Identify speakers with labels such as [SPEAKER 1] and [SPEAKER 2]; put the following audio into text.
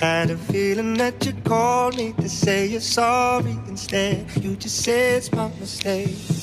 [SPEAKER 1] Had a feeling that you called me to say you're sorry instead. You just said it's my mistake.